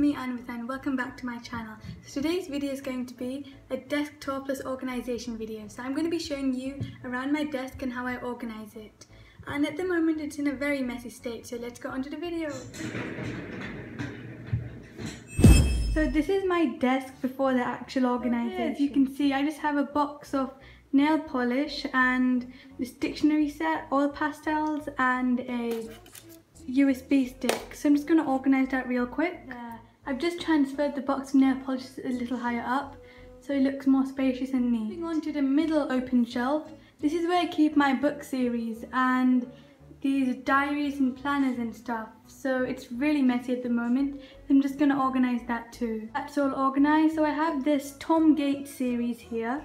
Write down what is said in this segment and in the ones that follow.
me Anvitha and welcome back to my channel. So today's video is going to be a desk tour plus organization video. So I'm going to be showing you around my desk and how I organize it. And at the moment it's in a very messy state so let's go on to the video. So this is my desk before the actual oh, organizer. As you can see I just have a box of nail polish and this dictionary set, oil pastels and a USB stick. So I'm just going to organise that real quick. I've just transferred the box of nail polish a little higher up so it looks more spacious and neat. Moving on to the middle open shelf. This is where I keep my book series and these diaries and planners and stuff. So it's really messy at the moment. I'm just going to organise that too. That's all organised. So I have this Tom Gates series here.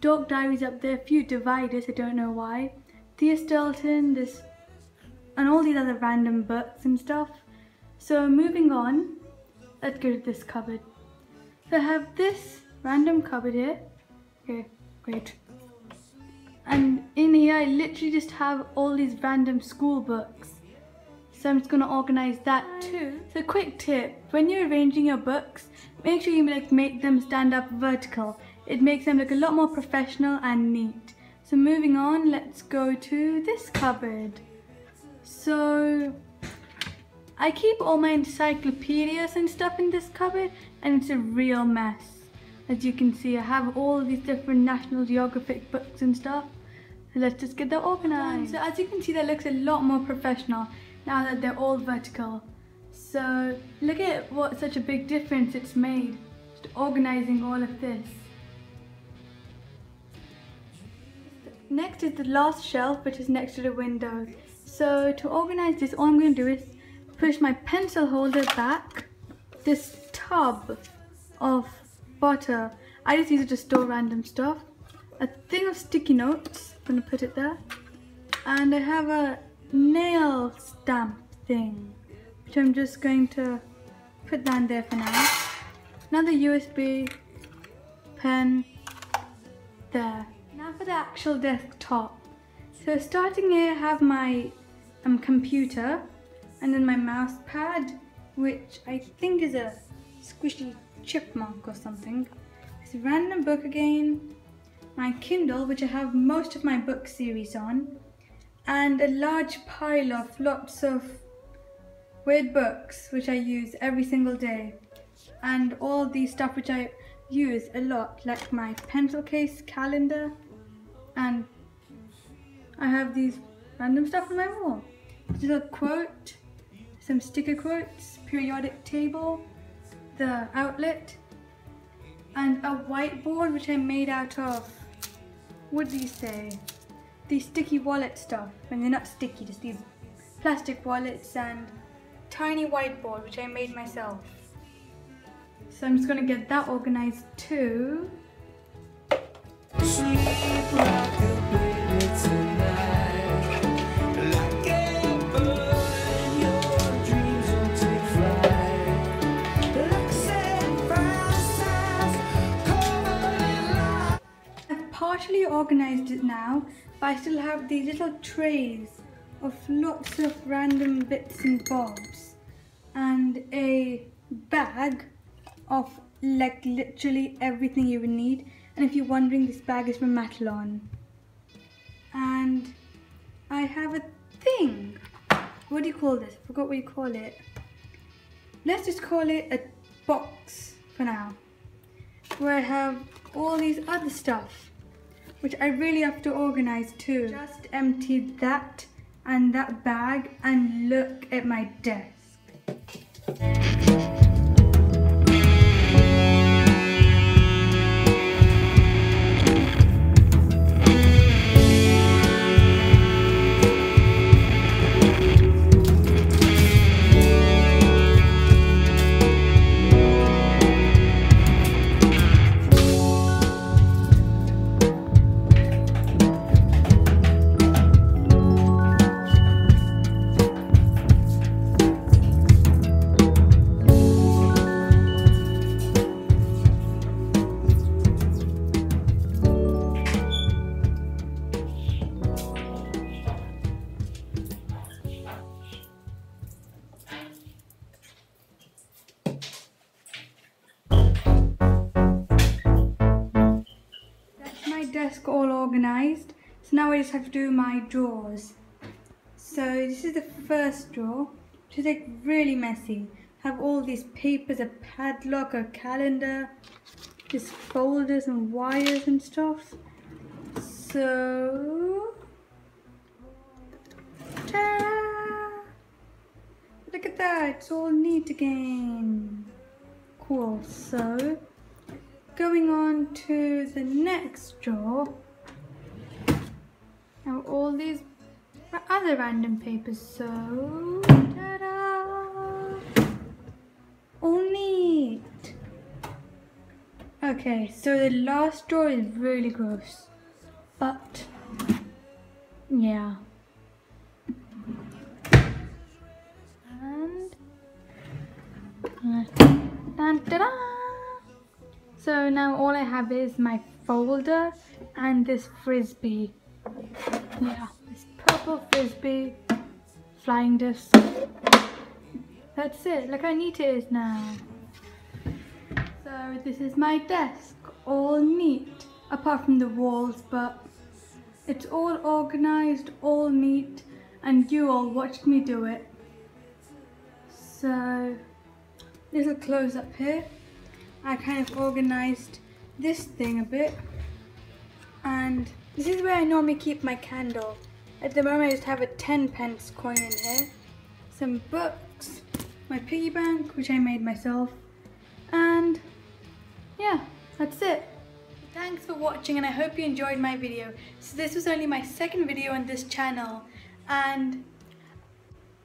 Dog Diaries up there, a few dividers, I don't know why. Thea Stilton, this and all these other random books and stuff. So moving on, let's go to this cupboard. So I have this random cupboard here. Okay, great. And in here I literally just have all these random school books. So I'm just going to organize that too. So quick tip, when you're arranging your books, make sure you like make them stand up vertical. It makes them look a lot more professional and neat. So moving on, let's go to this cupboard. So I keep all my encyclopedias and stuff in this cupboard and it's a real mess. As you can see I have all these different National Geographic books and stuff. So let's just get that organized. So as you can see that looks a lot more professional now that they're all vertical. So look at what such a big difference it's made just organizing all of this. Next is the last shelf which is next to the windows. So to organize this, all I'm going to do is push my pencil holder back, this tub of butter. I just use it to store random stuff. A thing of sticky notes, I'm to put it there. And I have a nail stamp thing, which I'm just going to put down there for now. Another USB pen there. Now for the actual desktop. So starting here I have my um, computer and then my mouse pad which I think is a squishy chipmunk or something. A random book again, my Kindle which I have most of my book series on and a large pile of lots of weird books which I use every single day and all the stuff which I use a lot like my pencil case calendar and I have these random stuff on my wall. Just a quote, some sticker quotes, periodic table, the outlet, and a whiteboard which I made out of, what do you say, these sticky wallet stuff. And they're not sticky, just these plastic wallets and tiny whiteboard which I made myself. So I'm just going to get that organized too. Organized it now, but I still have these little trays of lots of random bits and bobs and a bag of like literally everything you would need. And if you're wondering, this bag is from Matalan. And I have a thing. What do you call this? I forgot what you call it. Let's just call it a box for now. Where I have all these other stuff which I really have to organize too. Just emptied that and that bag and look at my desk. Desk all organized. So now I just have to do my drawers. So this is the first drawer, which is like really messy. Have all these papers, a padlock, a calendar, just folders and wires and stuff. So, Look at that, it's all neat again. Cool, so going on to the next drawer. Now all these other random papers, so all neat. Okay, so the last drawer is really gross, but yeah. And dun, da, da. So now all I have is my folder and this frisbee. Yeah, this purple frisbee flying disc. That's it. Look how neat it is now. So this is my desk, all neat, apart from the walls, but it's all organized, all neat, and you all watched me do it. So, little close up here. I kind of organized this thing a bit, and this is where I normally keep my candle. At the moment I just have a 10 pence coin in here, some books, my piggy bank, which I made myself, and yeah, that's it. Thanks for watching and I hope you enjoyed my video. So this was only my second video on this channel and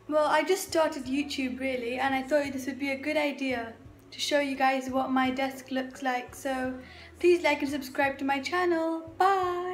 well I just started YouTube really and I thought this would be a good idea to show you guys what my desk looks like. So please like and subscribe to my channel. Bye!